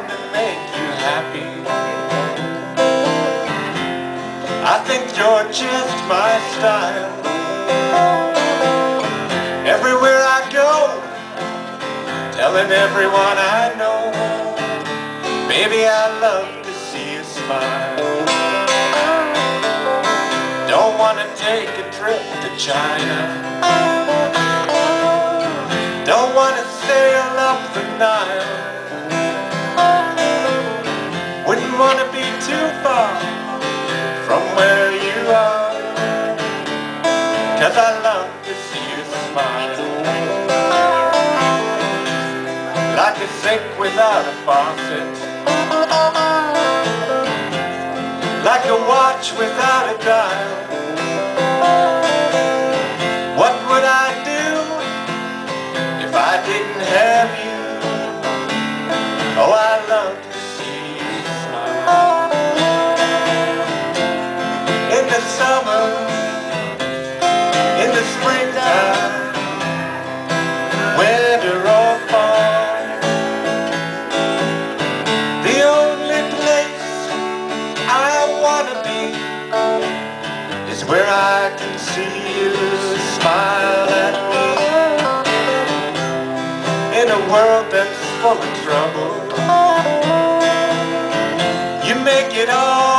trying to make you happy. I think you're just my style. Everywhere I go Telling everyone I know Baby, I love to see you smile. Don't wanna take a trip to China. Far from where you are. Cause I love to see you smile. Like a sink without a faucet. Like a watch without a dial. What would I do if I didn't have you? Where I can see you smile at me. In a world that's full of trouble, you make it all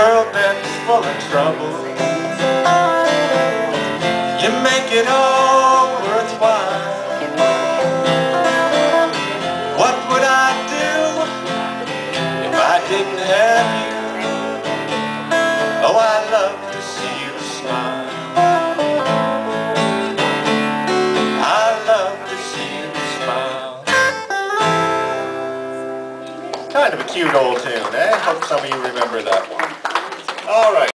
world that's full of trouble, you make it all worthwhile. What would I do if I didn't have you? Kind of a cute old tune, eh? Hope some of you remember that one. All right.